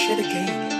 shit again.